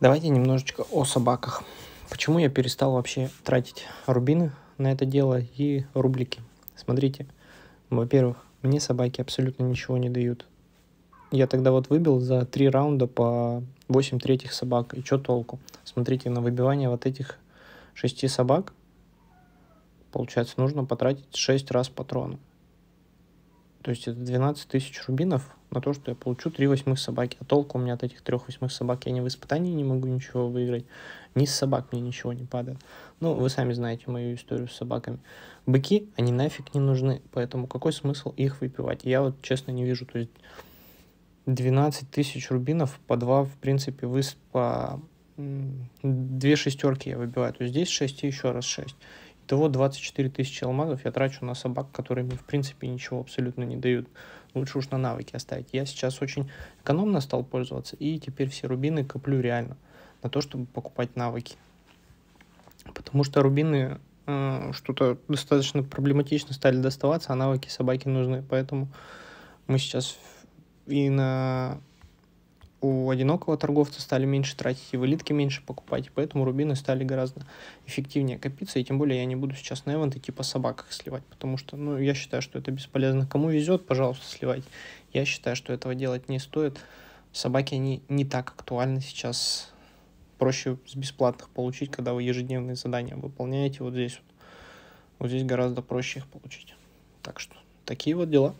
Давайте немножечко о собаках. Почему я перестал вообще тратить рубины на это дело и рублики? Смотрите, во-первых, мне собаки абсолютно ничего не дают. Я тогда вот выбил за три раунда по 8 третьих собак. И что толку? Смотрите, на выбивание вот этих шести собак, получается, нужно потратить 6 раз патроны. То есть это 12 тысяч рубинов на то, что я получу 3 восьмых собаки. А толку у меня от этих 3 восьмых собак я ни в испытании не могу ничего выиграть, ни с собак мне ничего не падает. Ну, вы сами знаете мою историю с собаками. Быки, они нафиг не нужны, поэтому какой смысл их выпивать? Я вот честно не вижу. То есть 12 тысяч рубинов по 2, в принципе, вы по две шестерки я выбиваю. То есть здесь 6 и еще раз 6. Итого 24 тысячи алмазов я трачу на собак, которые мне, в принципе, ничего абсолютно не дают. Лучше уж на навыки оставить. Я сейчас очень экономно стал пользоваться, и теперь все рубины коплю реально на то, чтобы покупать навыки. Потому что рубины э, что-то достаточно проблематично стали доставаться, а навыки собаки нужны. Поэтому мы сейчас и на у одинокого торговца стали меньше тратить, и в элитке меньше покупать, поэтому рубины стали гораздо эффективнее копиться, и тем более я не буду сейчас на эвенты типа собаках сливать, потому что, ну, я считаю, что это бесполезно. Кому везет, пожалуйста, сливать. Я считаю, что этого делать не стоит. Собаки, они не так актуальны сейчас. Проще с бесплатных получить, когда вы ежедневные задания выполняете вот здесь вот. Вот здесь гораздо проще их получить. Так что такие вот дела.